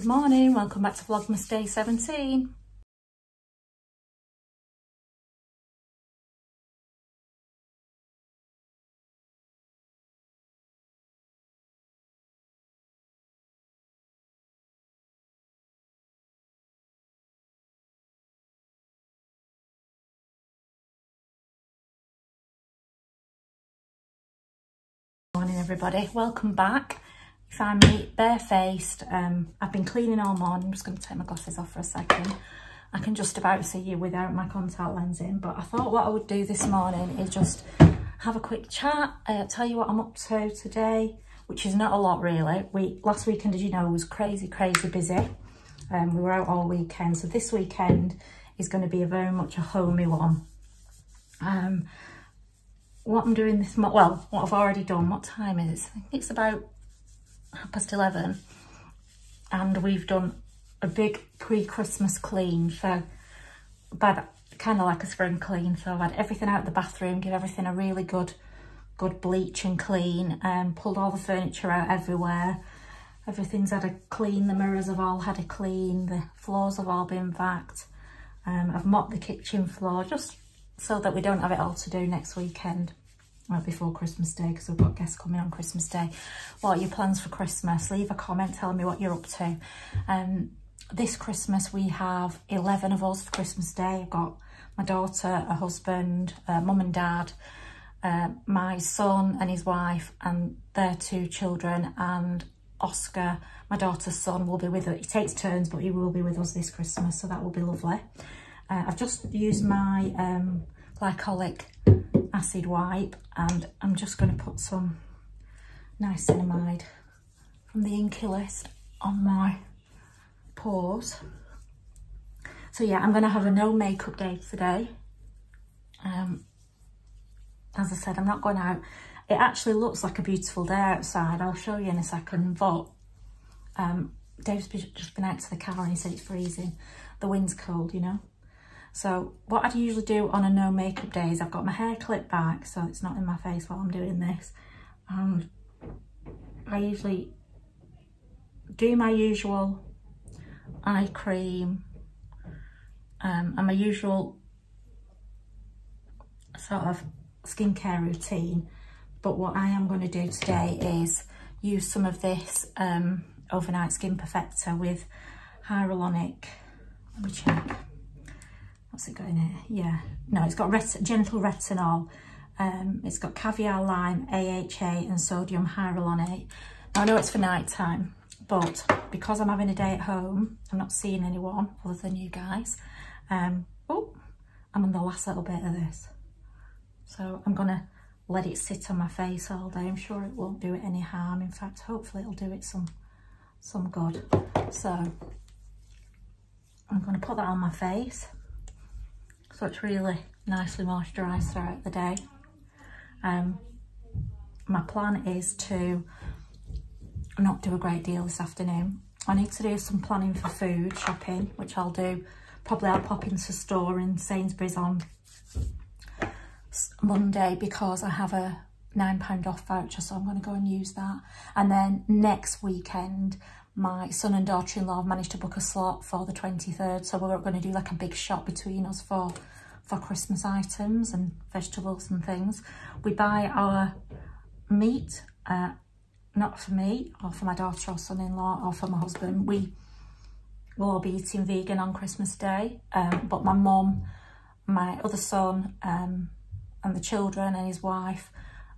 Good morning, welcome back to Vlogmas Day 17. Morning everybody, welcome back. Me barefaced. Um, I've been cleaning all morning. I'm just going to take my glasses off for a second. I can just about see you without my contact lens in. But I thought what I would do this morning is just have a quick chat, uh, tell you what I'm up to today, which is not a lot really. We Last weekend, as you know, was crazy, crazy busy. Um, we were out all weekend. So this weekend is going to be a very much a homey one. Um, what I'm doing this, well, what I've already done, what time is it? I think it's about half past 11 and we've done a big pre-Christmas clean so by that kind of like a spring clean so I've had everything out of the bathroom give everything a really good good bleach and clean and um, pulled all the furniture out everywhere. Everything's had a clean the mirrors have all had a clean the floors have all been vacked um, I've mopped the kitchen floor just so that we don't have it all to do next weekend right before Christmas Day because we've got guests coming on Christmas Day. What are your plans for Christmas? Leave a comment telling me what you're up to. Um, this Christmas we have 11 of us for Christmas Day. I've got my daughter, a husband, uh, mum and dad, uh, my son and his wife and their two children and Oscar, my daughter's son, will be with us. He takes turns, but he will be with us this Christmas, so that will be lovely. Uh, I've just used my um, glycolic acid wipe and I'm just going to put some niacinamide from the Inkey List on my pores. So yeah, I'm going to have a no makeup day today. Um, as I said, I'm not going out. It actually looks like a beautiful day outside. I'll show you in a second, but um, Dave's just been out to the car and he said it's freezing. The wind's cold, you know. So what I'd usually do on a no makeup day is I've got my hair clipped back so it's not in my face while I'm doing this. And I usually do my usual eye cream um, and my usual sort of skincare routine. But what I am going to do today is use some of this um, overnight skin perfector with hyaluronic, let me check, what's it got in it? Yeah, no, it's got ret gentle retinol. Um, it's got caviar lime, AHA and sodium hyaluronate. Now, I know it's for night time, but because I'm having a day at home, I'm not seeing anyone other than you guys. Um, oh, I'm on the last little bit of this. So I'm gonna let it sit on my face all day. I'm sure it won't do it any harm. In fact, hopefully it'll do it some, some good. So I'm gonna put that on my face so it's really nicely moisturised throughout the day. Um, my plan is to not do a great deal this afternoon. I need to do some planning for food shopping, which I'll do. Probably I'll pop into store in Sainsbury's on Monday because I have a £9 off voucher, so I'm going to go and use that. And then next weekend, my son and daughter-in-law have managed to book a slot for the 23rd so we're going to do like a big shop between us for for Christmas items and vegetables and things. We buy our meat, uh, not for me or for my daughter or son-in-law or for my husband. We will all be eating vegan on Christmas Day, um, but my mum, my other son um, and the children and his wife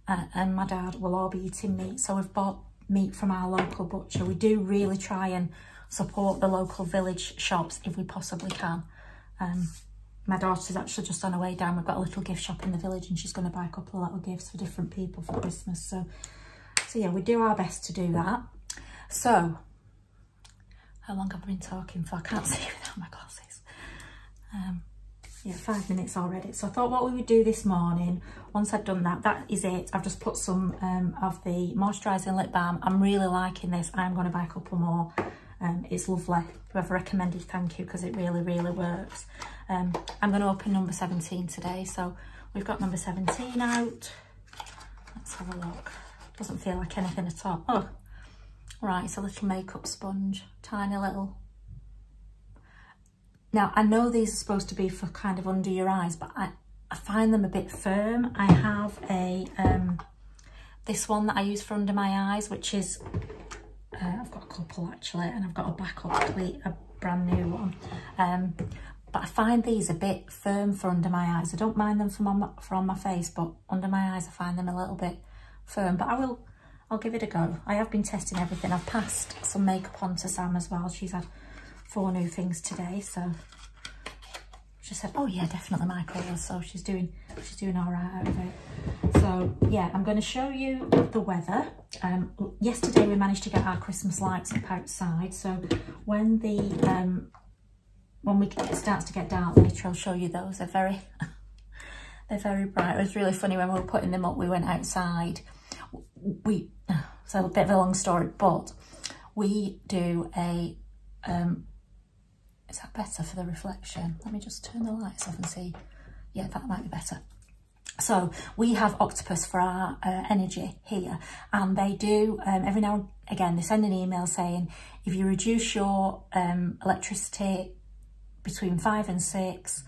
uh, and my dad will all be eating meat. So we've bought meat from our local butcher. We do really try and support the local village shops if we possibly can. Um, my daughter's actually just on her way down. We've got a little gift shop in the village and she's going to buy a couple of little gifts for different people for Christmas. So, so yeah, we do our best to do that. So, how long have I been talking for? I can't see without my glasses. Um, yeah, five minutes already. So I thought what we would do this morning, once I'd done that, that is it. I've just put some um, of the moisturising lip balm. I'm really liking this. I'm going to buy a couple more. Um, it's lovely. Whoever recommended, thank you, because it really, really works. Um, I'm going to open number 17 today. So we've got number 17 out. Let's have a look. Doesn't feel like anything at all. Oh, Right, it's a little makeup sponge, tiny little. Now, I know these are supposed to be for kind of under your eyes, but I, I find them a bit firm. I have a, um, this one that I use for under my eyes, which is, uh, I've got a couple actually, and I've got a backup, a brand new one. Um, but I find these a bit firm for under my eyes. I don't mind them from on from my face, but under my eyes I find them a little bit firm. But I will, I'll give it a go. I have been testing everything. I've passed some makeup on to Sam as well. She's had four new things today, so she said, oh yeah, definitely colours. So she's doing, she's doing all right out of it. So yeah, I'm going to show you the weather. Um, yesterday we managed to get our Christmas lights up outside. So when the um, when we it starts to get dark later, I'll show you those. They're very, they're very bright. It was really funny when we were putting them up, we went outside. We, so a bit of a long story, but we do a, um, is that better for the reflection? Let me just turn the lights off and see. Yeah, that might be better. So we have Octopus for our uh, energy here and they do, um, every now and again, they send an email saying, if you reduce your um, electricity between five and six,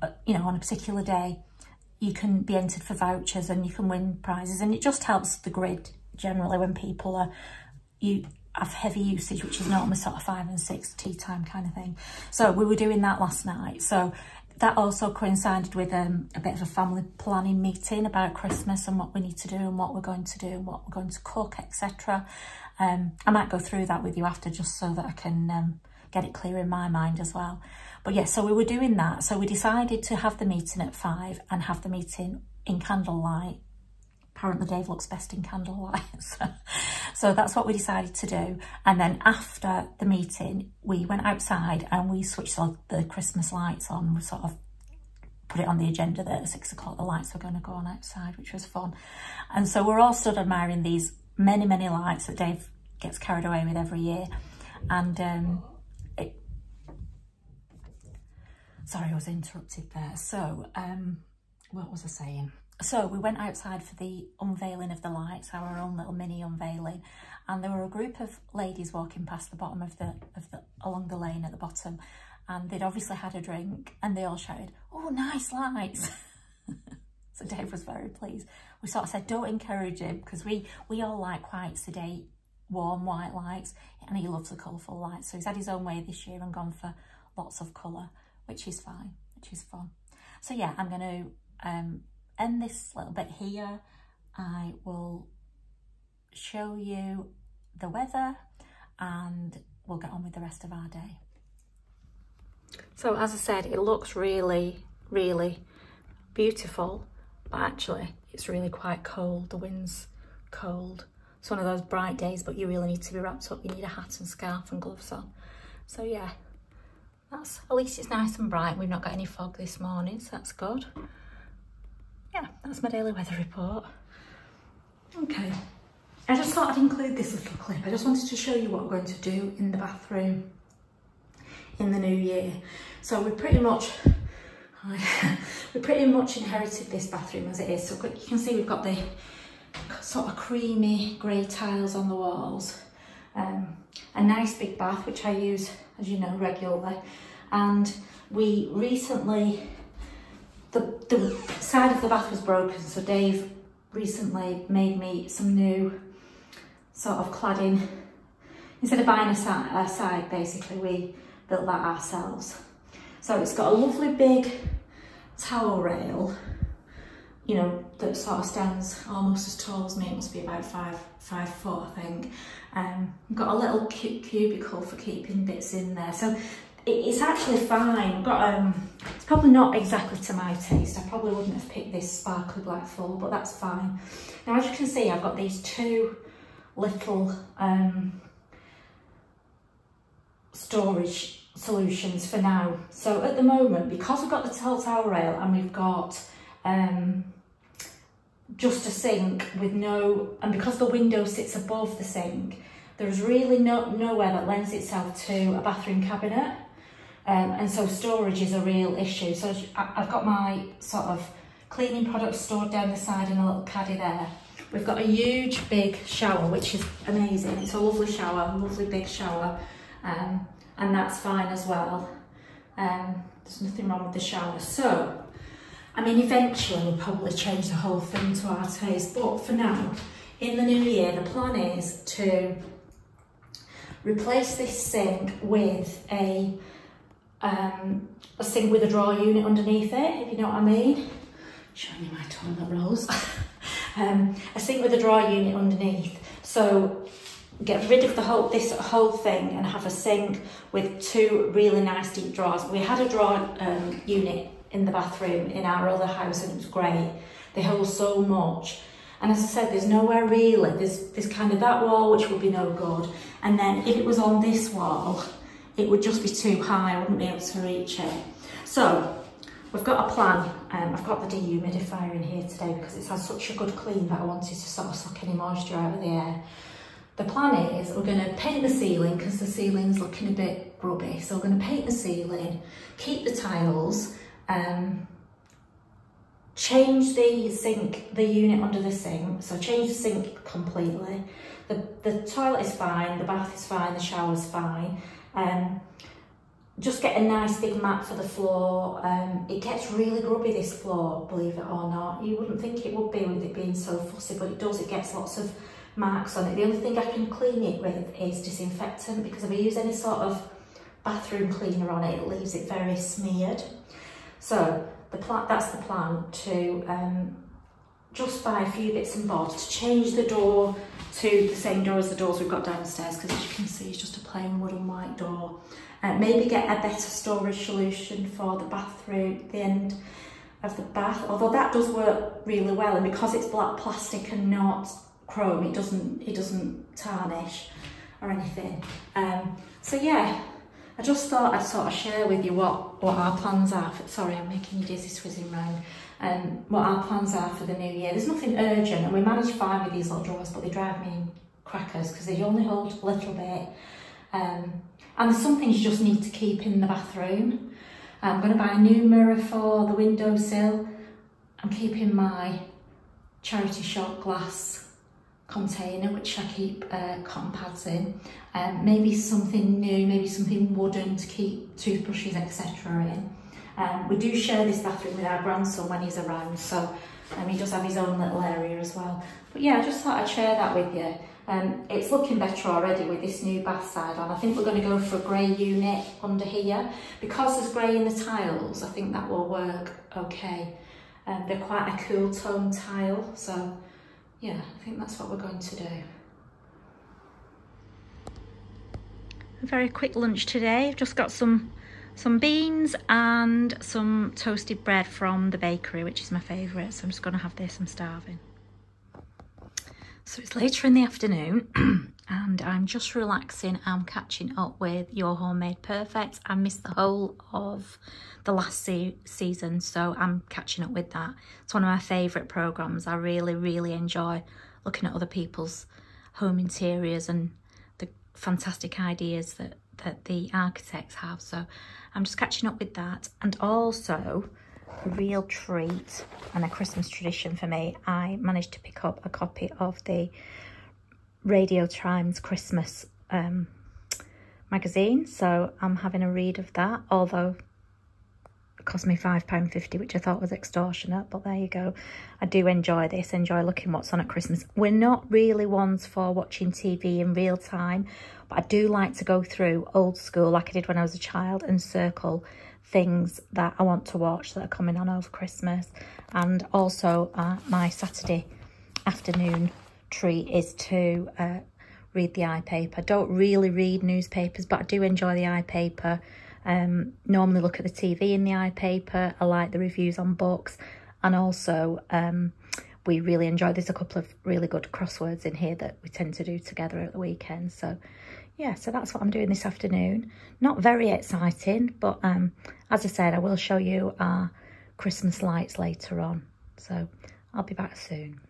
uh, you know, on a particular day, you can be entered for vouchers and you can win prizes. And it just helps the grid generally when people are, you have heavy usage, which is normally sort of five and six tea time kind of thing. So we were doing that last night. So that also coincided with um, a bit of a family planning meeting about Christmas and what we need to do and what we're going to do and what we're going to cook, etc. Um, I might go through that with you after just so that I can um, get it clear in my mind as well. But yeah, so we were doing that. So we decided to have the meeting at five and have the meeting in candlelight. Apparently Dave looks best in candlelight. so, so that's what we decided to do. And then after the meeting, we went outside and we switched on the Christmas lights on. We sort of put it on the agenda that at six o'clock the lights were going to go on outside, which was fun. And so we're all stood admiring these many, many lights that Dave gets carried away with every year. And um, Sorry, I was interrupted there. So, um, what was I saying? So we went outside for the unveiling of the lights, our own little mini unveiling, and there were a group of ladies walking past the bottom of the of the along the lane at the bottom, and they'd obviously had a drink, and they all shouted, "Oh, nice lights!" so Dave was very pleased. We sort of said, "Don't encourage him," because we we all like quite sedate, warm white lights, and he loves the colourful lights. So he's had his own way this year and gone for lots of colour which is fine, which is fun. So yeah, I'm going to um, end this little bit here. I will show you the weather and we'll get on with the rest of our day. So as I said, it looks really, really beautiful, but actually it's really quite cold. The wind's cold. It's one of those bright days, but you really need to be wrapped up. You need a hat and scarf and gloves on. So yeah, that's at least it's nice and bright we've not got any fog this morning so that's good that's my daily weather report. Okay. I just thought I'd include this little clip. I just wanted to show you what we're going to do in the bathroom in the new year. So we pretty much we pretty much inherited this bathroom as it is. So you can see we've got the sort of creamy grey tiles on the walls um, a nice big bath which I use as you know, regularly. And we recently, the, the side of the bath was broken, so Dave recently made me some new sort of cladding. Instead of buying a, a side, basically, we built that ourselves. So it's got a lovely big towel rail, you know, that sort of stands almost as tall as me. It must be about five, five foot, I think. Um, got a little cubicle for keeping bits in there. So it's actually fine. Got um, It's probably not exactly to my taste. I probably wouldn't have picked this sparkly black full, but that's fine. Now, as you can see, I've got these two little um, storage solutions for now. So at the moment, because we've got the towel rail and we've got um, just a sink with no, and because the window sits above the sink, there's really no, nowhere that lends itself to a bathroom cabinet. Um, and so storage is a real issue. So I've got my sort of cleaning products stored down the side in a little caddy there. We've got a huge big shower, which is amazing. It's a lovely shower, lovely big shower, um, and that's fine as well. Um, there's nothing wrong with the shower. So, I mean, eventually we'll probably change the whole thing to our taste, but for now, in the new year, the plan is to replace this sink with a um, a sink with a drawer unit underneath it, if you know what I mean. Showing you my toilet rolls. um, a sink with a drawer unit underneath. So get rid of the whole this whole thing and have a sink with two really nice deep drawers. We had a drawer um, unit in the bathroom in our other house and it was great. They hold so much. And as I said, there's nowhere really, there's, there's kind of that wall which would be no good. And then if it was on this wall, it would just be too high, I wouldn't be able to reach it. So we've got a plan. Um, I've got the dehumidifier in here today because it's had such a good clean that I wanted to sort of suck any moisture out of the air. The plan is we're going to paint the ceiling because the ceiling's looking a bit grubby. So we're going to paint the ceiling, keep the tiles, um, change the sink, the unit under the sink. So change the sink completely. The, the toilet is fine, the bath is fine, the shower's fine. Um, just get a nice big mat for the floor. Um, it gets really grubby, this floor, believe it or not. You wouldn't think it would be with it being so fussy, but it does. It gets lots of marks on it. The only thing I can clean it with is disinfectant because if I use any sort of bathroom cleaner on it, it leaves it very smeared. So the plan, that's the plan to um, just buy a few bits and bobs to change the door to the same door as the doors we've got downstairs because as you can see it's just a plain wooden white door. Uh, maybe get a better storage solution for the bathroom, the end of the bath, although that does work really well and because it's black plastic and not chrome it doesn't it doesn't tarnish or anything. Um, so yeah, I just thought I'd sort of share with you what, what our plans are. For, sorry, I'm making you dizzy swizzing round. Um, what our plans are for the new year. There's nothing urgent, and we manage fine with these little drawers, but they drive me crackers because they only hold a little bit. Um, and some things you just need to keep in the bathroom. I'm going to buy a new mirror for the windowsill. I'm keeping my charity shop glass container which I keep uh, cotton pads in. Um, maybe something new, maybe something wooden to keep toothbrushes etc in. Um, we do share this bathroom with our grandson when he's around so um, he does have his own little area as well. But yeah, I just thought I'd share that with you. Um, it's looking better already with this new bath side on. I think we're going to go for a grey unit under here. Because there's grey in the tiles, I think that will work okay. Um, they're quite a cool tone tile, so yeah, I think that's what we're going to do. A very quick lunch today. I've just got some some beans and some toasted bread from the bakery, which is my favourite. So I'm just going to have this. I'm starving. So it's later in the afternoon and I'm just relaxing. I'm catching up with Your Home Made Perfect. I missed the whole of the last se season, so I'm catching up with that. It's one of my favourite programmes. I really, really enjoy looking at other people's home interiors and the fantastic ideas that, that the architects have. So I'm just catching up with that. And also, a real treat and a Christmas tradition for me, I managed to pick up a copy of the Radio Times Christmas um, magazine. So I'm having a read of that, although cost me £5.50, which I thought was extortionate. But there you go. I do enjoy this, enjoy looking what's on at Christmas. We're not really ones for watching TV in real time, but I do like to go through old school like I did when I was a child and circle things that I want to watch that are coming on over Christmas. And also uh, my Saturday afternoon treat is to uh, read the iPaper. I don't really read newspapers, but I do enjoy the iPaper. Um, normally look at the TV in the iPaper. I like the reviews on books. And also, um, we really enjoy, there's a couple of really good crosswords in here that we tend to do together at the weekend. So yeah, so that's what I'm doing this afternoon. Not very exciting, but um, as I said, I will show you our Christmas lights later on. So I'll be back soon.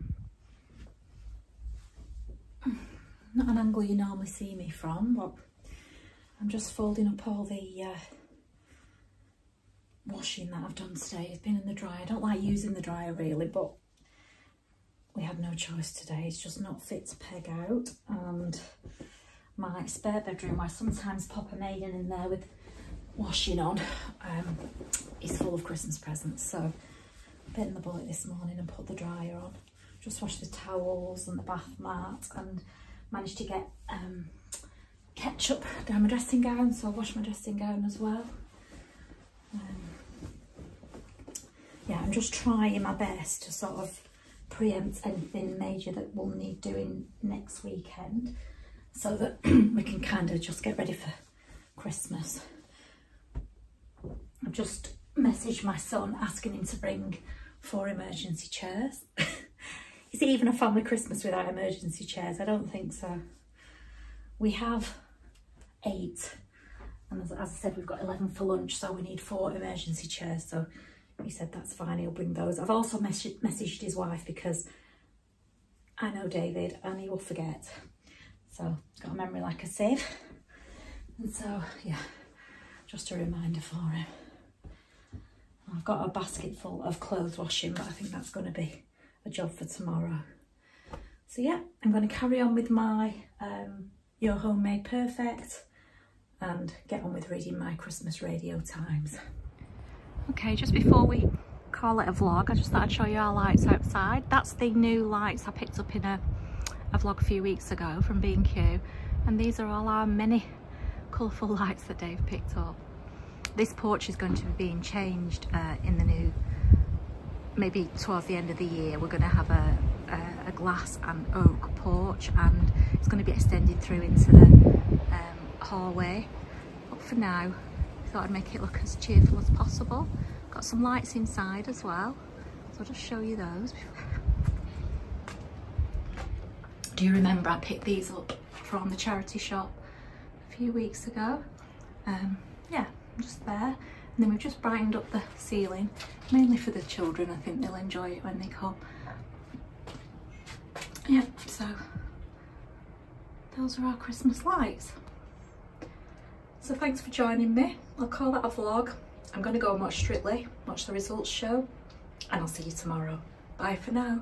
Not an angle you normally see me from, but I'm just folding up all the uh, washing that I've done today. It's been in the dryer. I don't like using the dryer really, but we had no choice today. It's just not fit to peg out. And my spare bedroom, I sometimes pop a maiden in there with washing on, um, is full of Christmas presents. So bit in the bullet this morning and put the dryer on. Just washed the towels and the bath mat and managed to get um, ketchup down my dressing gown. So I'll wash my dressing gown as well. Um, yeah, I'm just trying my best to sort of preempt anything major that we'll need doing next weekend so that we can kind of just get ready for Christmas. I've just messaged my son asking him to bring four emergency chairs. Is it even a family Christmas without emergency chairs? I don't think so. We have eight and as, as I said we've got 11 for lunch so we need four emergency chairs so he said that's fine he'll bring those. I've also mes messaged his wife because I know David and he will forget so got a memory like a sieve and so yeah just a reminder for him. I've got a basket full of clothes washing, but I think that's going to be a job for tomorrow. So yeah, I'm going to carry on with my um, Your Home Made Perfect and get on with reading my Christmas Radio Times. Okay, just before we call it a vlog, I just thought I'd show you our lights outside. That's the new lights I picked up in a, a vlog a few weeks ago from B&Q. And these are all our many colourful lights that Dave picked up this porch is going to be being changed uh, in the new maybe towards the end of the year we're going to have a, a, a glass and oak porch and it's going to be extended through into the um, hallway but for now I thought I'd make it look as cheerful as possible got some lights inside as well so I'll just show you those do you remember I picked these up from the charity shop a few weeks ago um, yeah just there. And then we've just brightened up the ceiling, mainly for the children. I think they'll enjoy it when they come. Yeah, so those are our Christmas lights. So thanks for joining me. I'll call that a vlog. I'm going to go and watch Strictly, watch the results show, and I'll see you tomorrow. Bye for now.